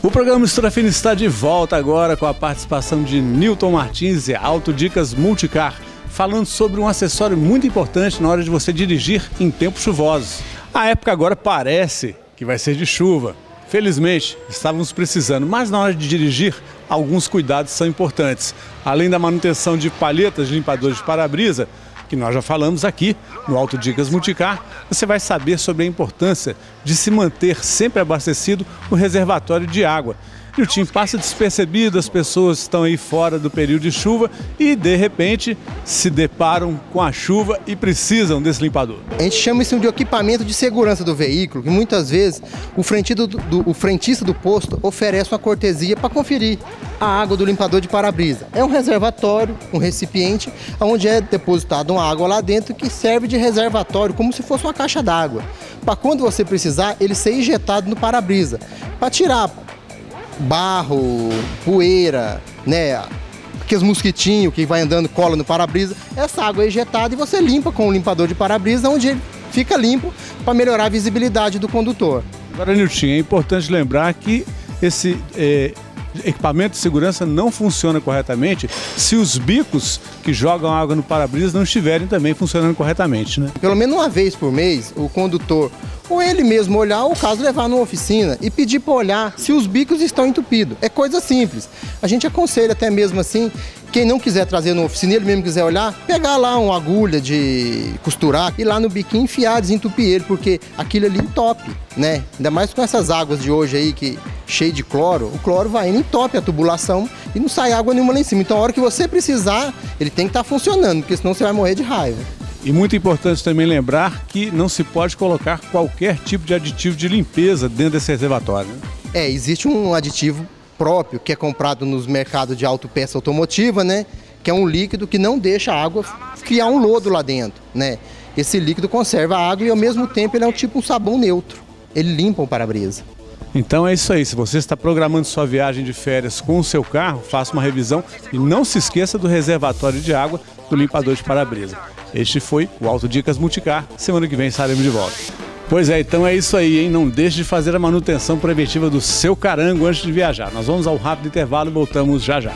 O programa Mistura está de volta agora com a participação de Newton Martins e Auto Dicas Multicar, falando sobre um acessório muito importante na hora de você dirigir em tempos chuvosos. A época agora parece que vai ser de chuva. Felizmente, estávamos precisando, mas na hora de dirigir, alguns cuidados são importantes. Além da manutenção de palhetas de limpadores de para-brisa, que nós já falamos aqui no Auto Dicas Multicar, você vai saber sobre a importância de se manter sempre abastecido o reservatório de água. O time passa despercebido, as pessoas estão aí fora do período de chuva e de repente se deparam com a chuva e precisam desse limpador. A gente chama isso de equipamento de segurança do veículo, que muitas vezes o frentista do, do, o frentista do posto oferece uma cortesia para conferir a água do limpador de para-brisa. É um reservatório, um recipiente, onde é depositada uma água lá dentro que serve de reservatório, como se fosse uma caixa d'água. Para quando você precisar, ele ser injetado no para-brisa. Para tirar barro, poeira, né? Aqueles mosquitinhos que vai andando, cola no para-brisa. Essa água é injetada e você limpa com o limpador de para-brisa, onde ele fica limpo para melhorar a visibilidade do condutor. Agora, Nilton, é importante lembrar que esse é, equipamento de segurança não funciona corretamente se os bicos que jogam água no para-brisa não estiverem também funcionando corretamente, né? Pelo menos uma vez por mês, o condutor ou ele mesmo olhar, ou caso levar numa oficina e pedir para olhar se os bicos estão entupidos. É coisa simples. A gente aconselha até mesmo assim, quem não quiser trazer numa oficina, ele mesmo quiser olhar, pegar lá uma agulha de costurar e lá no biquinho enfiar, desentupir ele, porque aquilo ali entope, né? Ainda mais com essas águas de hoje aí que cheio de cloro, o cloro vai indo entope a tubulação e não sai água nenhuma lá em cima. Então a hora que você precisar, ele tem que estar tá funcionando, porque senão você vai morrer de raiva. E muito importante também lembrar que não se pode colocar qualquer tipo de aditivo de limpeza dentro desse reservatório. Né? É, existe um aditivo próprio que é comprado nos mercados de autopeça automotiva, né? Que é um líquido que não deixa a água criar um lodo lá dentro, né? Esse líquido conserva a água e ao mesmo tempo ele é um tipo um sabão neutro. Ele limpa o para-brisa. Então é isso aí. Se você está programando sua viagem de férias com o seu carro, faça uma revisão e não se esqueça do reservatório de água do limpador de para-brisa. Este foi o Auto Dicas Multicar. Semana que vem estaremos de volta. Pois é, então é isso aí, hein? Não deixe de fazer a manutenção preventiva do seu carango antes de viajar. Nós vamos ao rápido intervalo e voltamos já já.